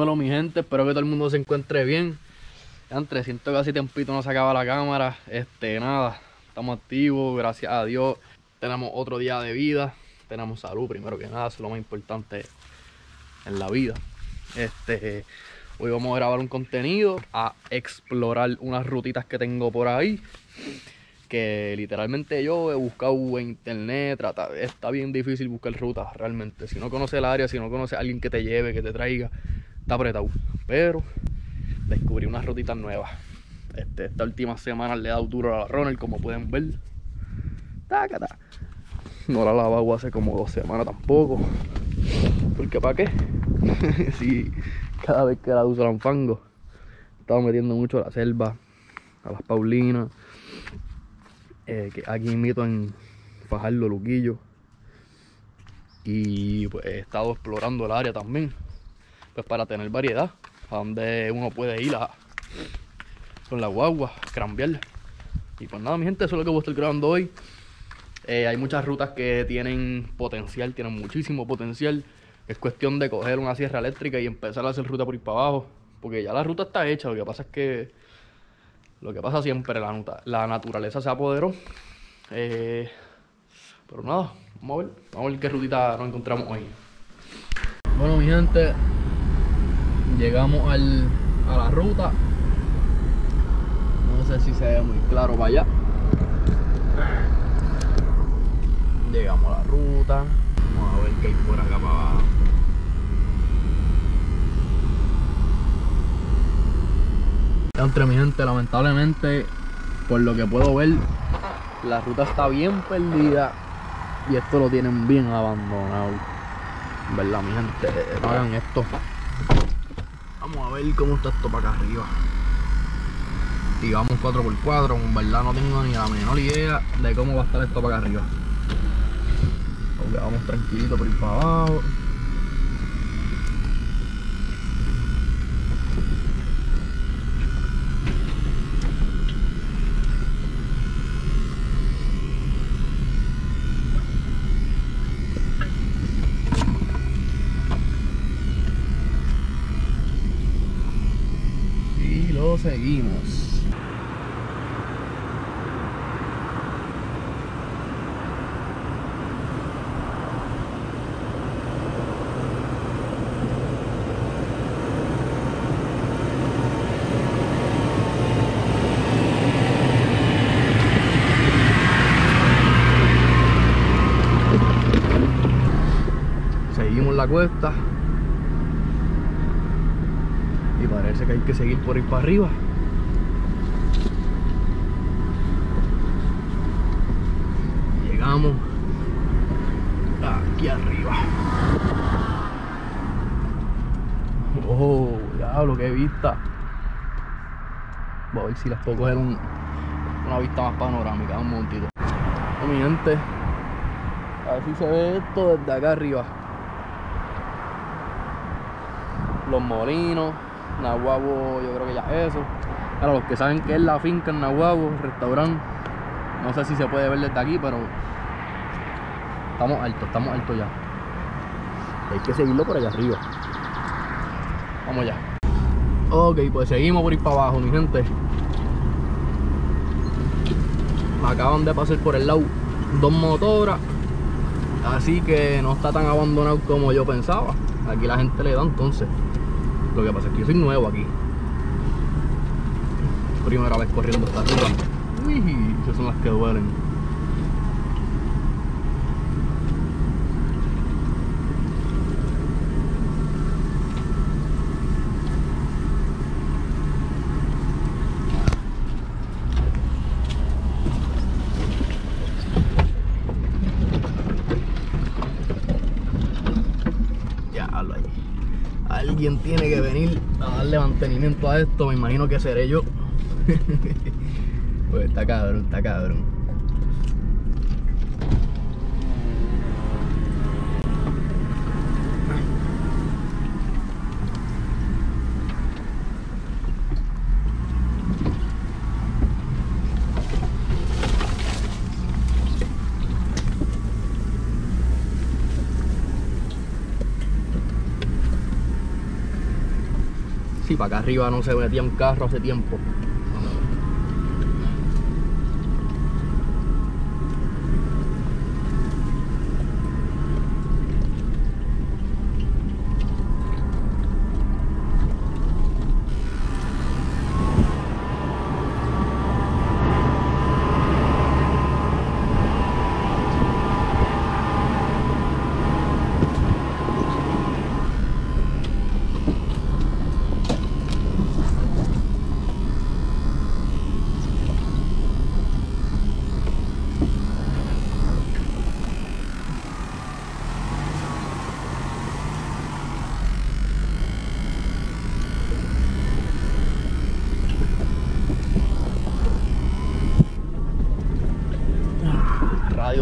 Dímelo mi gente, espero que todo el mundo se encuentre bien. Entre siento casi tiempito no sacaba la cámara. Este, nada, estamos activos, gracias a Dios. Tenemos otro día de vida. Tenemos salud primero que nada, eso es lo más importante en la vida. Este, hoy vamos a grabar un contenido, a explorar unas rutitas que tengo por ahí que literalmente yo he buscado en internet, está bien difícil buscar rutas realmente. Si no conoces el área, si no conoces a alguien que te lleve, que te traiga, está apretado. Pero descubrí unas rutitas nuevas. Este, esta última semana le he dado duro a la runner, como pueden ver. No la lavado hace como dos semanas tampoco. Porque para qué? si cada vez que la uso la enfango. Estaba metiendo mucho a la selva, a las paulinas eh, que aquí invito en Fajardo Luquillo y pues he estado explorando el área también pues para tener variedad a donde uno puede ir a, con la guagua, cambiar y pues nada mi gente eso es lo que voy a estar grabando hoy eh, hay muchas rutas que tienen potencial, tienen muchísimo potencial es cuestión de coger una sierra eléctrica y empezar a hacer ruta por ir para abajo porque ya la ruta está hecha, lo que pasa es que lo que pasa siempre, la, la naturaleza se apoderó. Eh, pero nada, vamos a ver, vamos a ver qué rutita nos encontramos hoy. Bueno mi gente, llegamos al, a la ruta. No sé si se ve muy claro para allá. Llegamos a la ruta. Vamos a ver qué hay por acá para abajo. entre mi gente, lamentablemente, por lo que puedo ver, la ruta está bien perdida y esto lo tienen bien abandonado. ¿Verdad, mi gente? No hagan esto. Vamos a ver cómo está esto para acá arriba. Y vamos 4x4, en verdad no tengo ni la menor idea de cómo va a estar esto para acá arriba. vamos tranquilito por ir para abajo. Seguimos. Seguimos la cuesta parece que hay que seguir por ir para arriba. Llegamos aquí arriba. Oh diablo qué vista. Voy a ver si las puedo coger una vista más panorámica un momentito. Oh, mi gente. A ver si se ve esto desde acá arriba. Los molinos Nahuabo, yo creo que ya es eso. Para los que saben que es la finca en Nahuabo, restaurante, no sé si se puede ver desde aquí, pero estamos altos, estamos altos ya. Hay que seguirlo por allá arriba. Vamos ya. Ok, pues seguimos por ir para abajo, mi gente. Acaban de pasar por el lado dos motoras. Así que no está tan abandonado como yo pensaba. Aquí la gente le da entonces. Lo que pasa es que yo soy nuevo aquí. Primera vez corriendo esta ruta. Uy, esas son las que duelen. alguien tiene que venir a darle mantenimiento a esto, me imagino que seré yo. pues está cabrón, está cabrón. Para acá arriba no se metía un carro hace tiempo.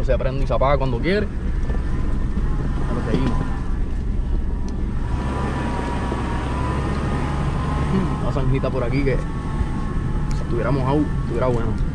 Se prende y se apaga cuando quiere. Pero seguimos. Una zanjita por aquí que si estuviéramos out, estuviera bueno.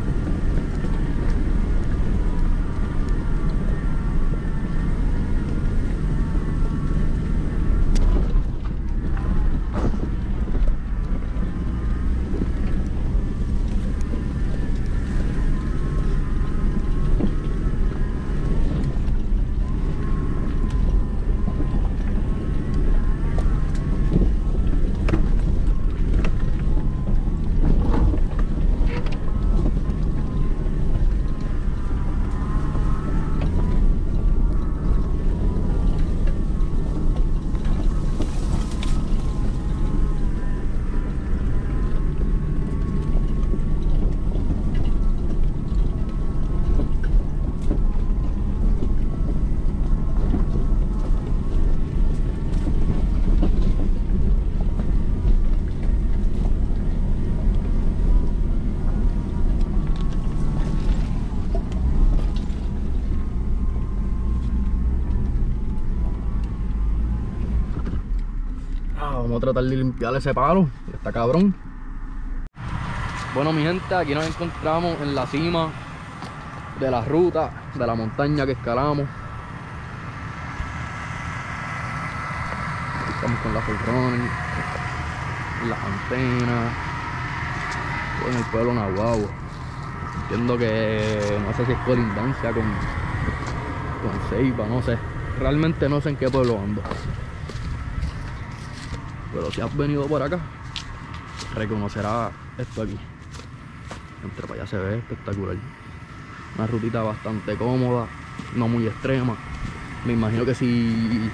Ah, vamos a tratar de limpiar ese palo, está cabrón. Bueno mi gente, aquí nos encontramos en la cima de la ruta, de la montaña que escalamos. Estamos con la Forrunner, las antenas, en el pueblo Nahuatl. Entiendo que no sé si es colindancia con, con Ceiba, no sé. Realmente no sé en qué pueblo ando. Pero si has venido por acá, reconocerás esto aquí. Entre para allá se ve espectacular. Una rutita bastante cómoda, no muy extrema. Me imagino que si,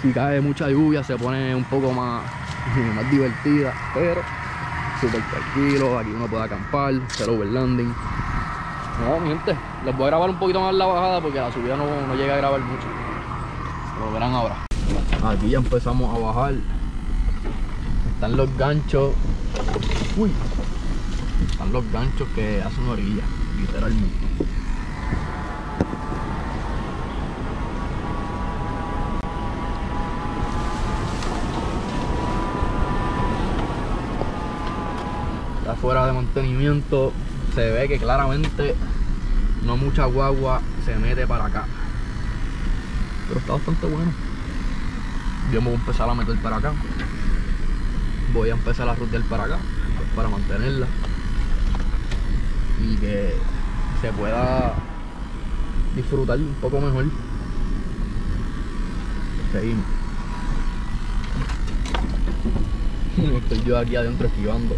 si cae mucha lluvia se pone un poco más, más divertida, pero súper tranquilo. Aquí uno puede acampar, hacer overlanding. No, gente, les voy a grabar un poquito más la bajada porque la subida no, no llega a grabar mucho. Lo verán ahora. Aquí ya empezamos a bajar están los ganchos uy están los ganchos que hacen orilla literalmente. Está fuera de mantenimiento se ve que claramente no mucha guagua se mete para acá. Pero está bastante bueno. Yo me voy a empezar a meter para acá voy a empezar a rutear para acá para mantenerla. Y que se pueda disfrutar un poco mejor. Seguimos. Estoy yo aquí adentro esquivando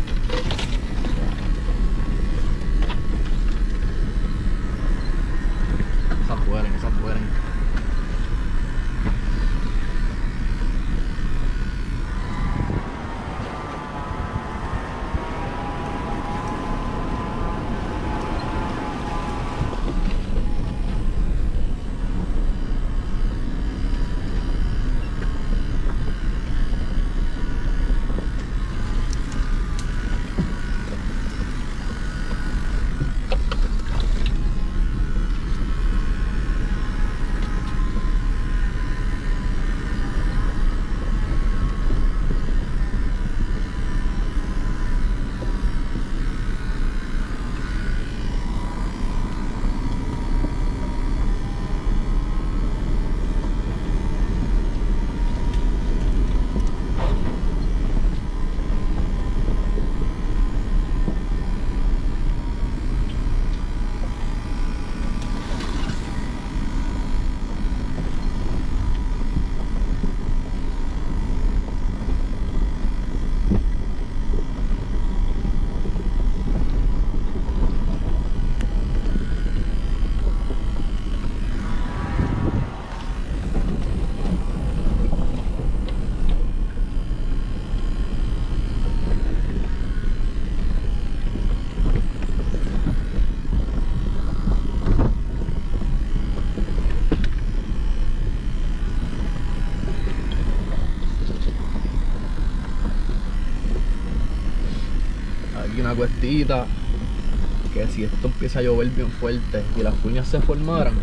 que si esto empieza a llover bien fuerte y las cuñas se formaran,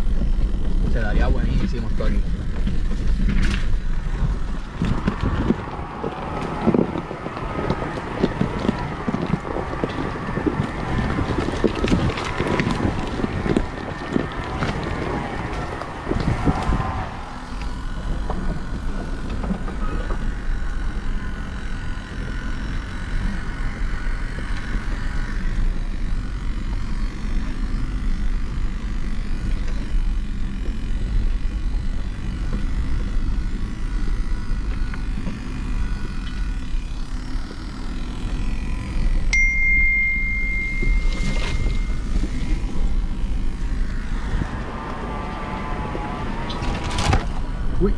se daría buenísimo esto aquí. Uy.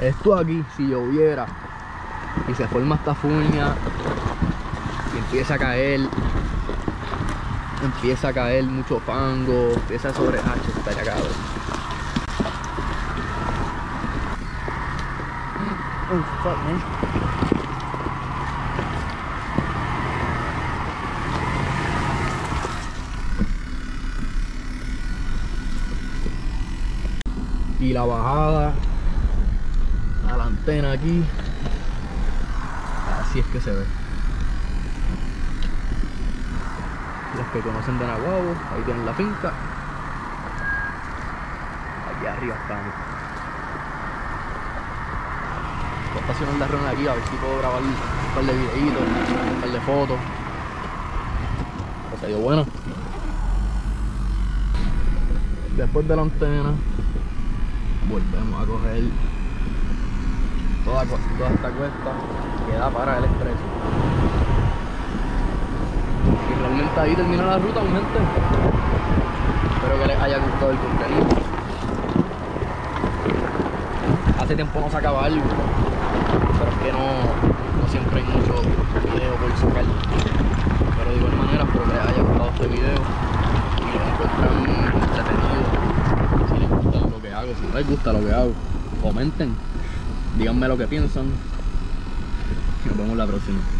Esto aquí, si lloviera y se forma esta fuña y empieza a caer, empieza a caer mucho fango, empieza a sobre H, estaría cabrón. Oh fuck man. Y la bajada la antena aquí. Así es que se ve. Los que conocen de Nahuabo, ahí tienen la finca. Aquí arriba estamos. Voy a estacionar la ron aquí a ver si puedo grabar un par de videitos, un par de fotos. Se dio bueno. Después de la antena, volvemos a coger toda, toda esta cuesta que da para el expreso. Y realmente ahí termina la ruta, mi gente. Espero que les haya gustado el contenido. Hace tiempo no sacaba algo, pero es que no, no siempre hay mucho video por sacar. Pero de igual manera, espero que les haya gustado este video y lo encuentran entretenido. Si les gusta lo que hago, si no les gusta lo que hago, comenten díganme lo que piensan. Nos vemos la próxima